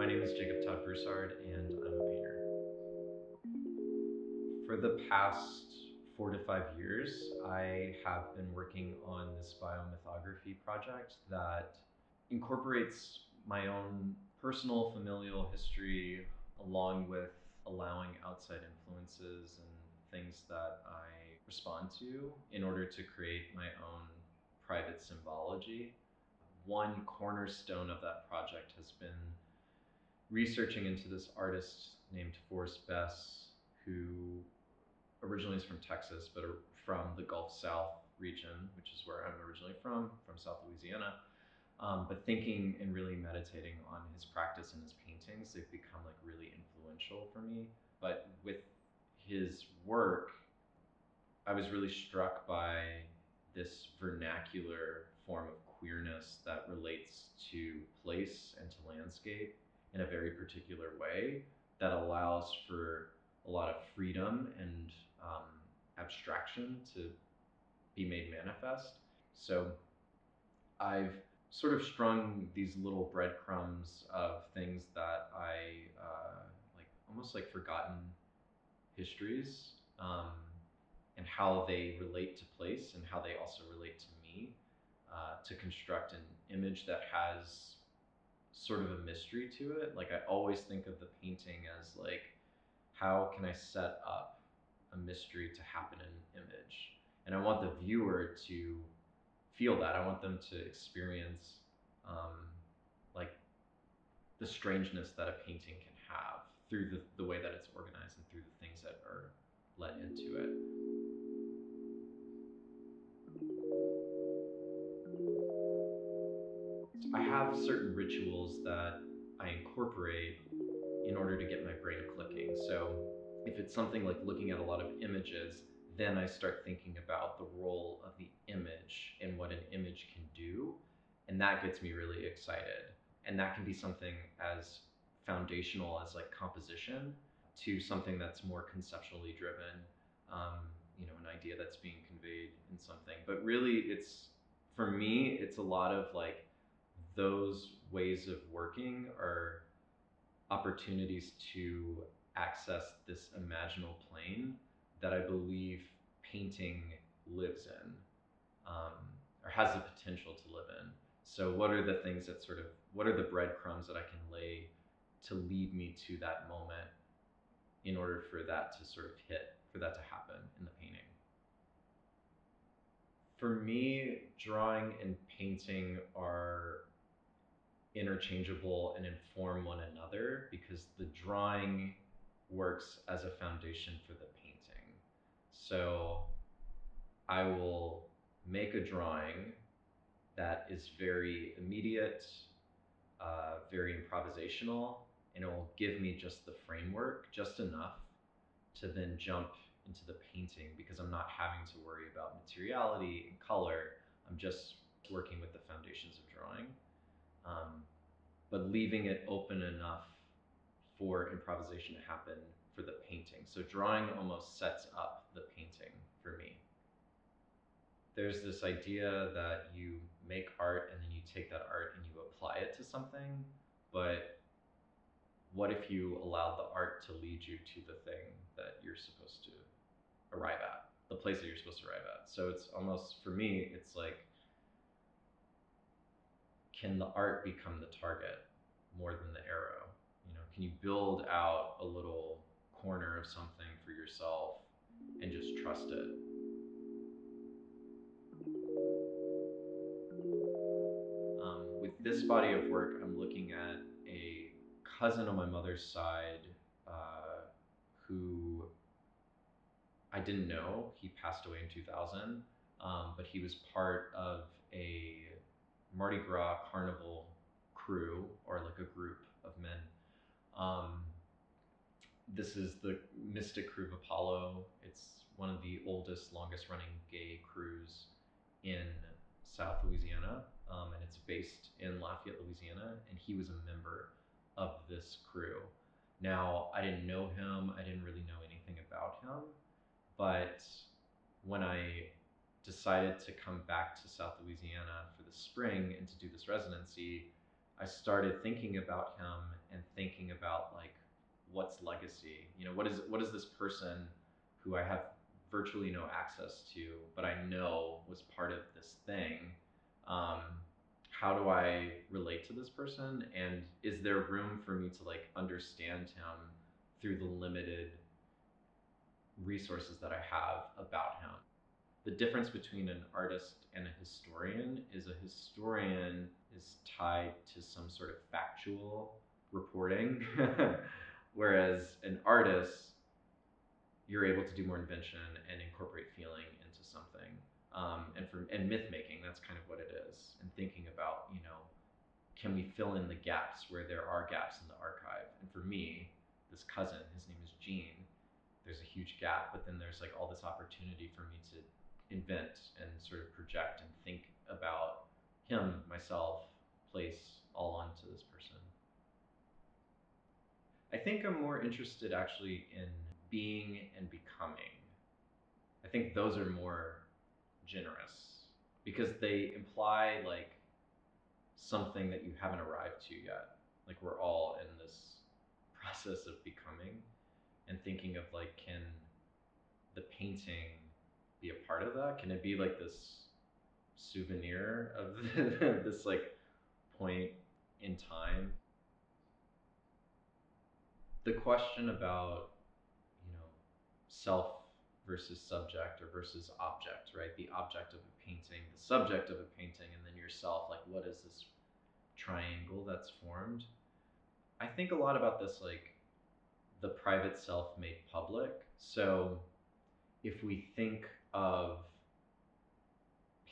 My name is Jacob Todd Broussard, and I'm a painter. For the past four to five years, I have been working on this biomythography project that incorporates my own personal familial history along with allowing outside influences and things that I respond to in order to create my own private symbology. One cornerstone of that project has been researching into this artist named Forrest Bess, who originally is from Texas, but from the Gulf South region, which is where I'm originally from, from South Louisiana. Um, but thinking and really meditating on his practice and his paintings, they've become like really influential for me. But with his work, I was really struck by this vernacular form of queerness that relates to place and to landscape in a very particular way that allows for a lot of freedom and um, abstraction to be made manifest. So I've sort of strung these little breadcrumbs of things that I uh, like, almost like forgotten histories, um, and how they relate to place and how they also relate to me, uh, to construct an image that has sort of a mystery to it. Like I always think of the painting as like, how can I set up a mystery to happen in an image? And I want the viewer to feel that. I want them to experience um, like the strangeness that a painting can have through the, the way that it's organized and through the things that are let into it. Have certain rituals that I incorporate in order to get my brain clicking. So if it's something like looking at a lot of images, then I start thinking about the role of the image and what an image can do. And that gets me really excited. And that can be something as foundational as like composition to something that's more conceptually driven, um, you know, an idea that's being conveyed in something. But really, it's for me, it's a lot of like those ways of working are opportunities to access this imaginal plane that I believe painting lives in, um, or has the potential to live in. So, what are the things that sort of, what are the breadcrumbs that I can lay to lead me to that moment in order for that to sort of hit, for that to happen in the painting? For me, drawing and painting are interchangeable and inform one another because the drawing works as a foundation for the painting. So I will make a drawing that is very immediate, uh, very improvisational, and it will give me just the framework, just enough to then jump into the painting because I'm not having to worry about materiality and color. I'm just working with the foundations of drawing but leaving it open enough for improvisation to happen for the painting. So drawing almost sets up the painting for me. There's this idea that you make art and then you take that art and you apply it to something, but what if you allowed the art to lead you to the thing that you're supposed to arrive at, the place that you're supposed to arrive at? So it's almost, for me, it's like can the art become the target more than the arrow? You know, can you build out a little corner of something for yourself and just trust it? Um, with this body of work, I'm looking at a cousin on my mother's side uh, who I didn't know. He passed away in 2000, um, but he was part of a Mardi Gras carnival crew or like a group of men. Um, this is the Mystic Krewe of Apollo. It's one of the oldest, longest running gay crews in South Louisiana, um, and it's based in Lafayette, Louisiana. And he was a member of this crew. Now, I didn't know him, I didn't really know anything about him, but when I decided to come back to South Louisiana for the spring and to do this residency, I started thinking about him and thinking about like what's legacy. You know, what is what is this person who I have virtually no access to, but I know was part of this thing. Um, how do I relate to this person? And is there room for me to like understand him through the limited resources that I have about him? The difference between an artist and a historian is a historian is tied to some sort of factual reporting, whereas an artist you're able to do more invention and incorporate feeling into something. Um, and for and myth making, that's kind of what it is. And thinking about, you know, can we fill in the gaps where there are gaps in the archive? And for me, this cousin, his name is Gene. There's a huge gap, but then there's like all this opportunity for me to invent and sort of project and think about him, myself, place all onto this person. I think I'm more interested actually in being and becoming. I think those are more generous because they imply like something that you haven't arrived to yet. Like we're all in this process of becoming and thinking of like, can the painting be a part of that? Can it be like this souvenir of this like point in time? The question about you know, self versus subject or versus object, right? The object of a painting, the subject of a painting, and then yourself. Like, what is this triangle that's formed? I think a lot about this, like the private self made public. So, if we think of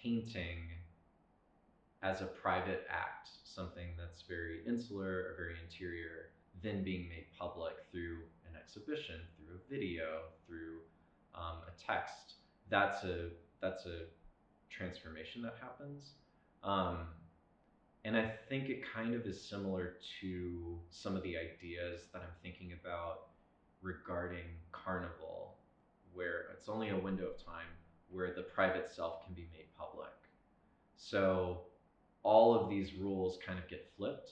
painting as a private act, something that's very insular or very interior, then being made public through an exhibition, through a video, through um, a text, that's a that's a transformation that happens. Um, and I think it kind of is similar to some of the ideas that I'm thinking about regarding carnival, where it's only a window of time where the private self can be made public. So all of these rules kind of get flipped.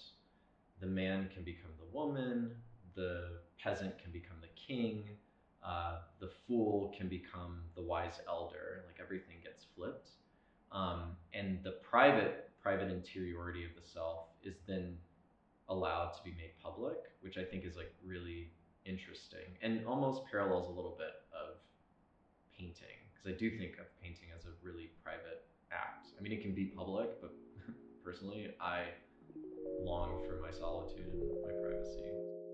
The man can become the woman, the peasant can become the king, uh, the fool can become the wise elder. Like everything gets flipped, um, and the private private interiority of the self is then allowed to be made public, which I think is like really interesting and almost parallels a little bit of painting because I do think of painting as a really private act. I mean, it can be public, but personally, I long for my solitude and my privacy.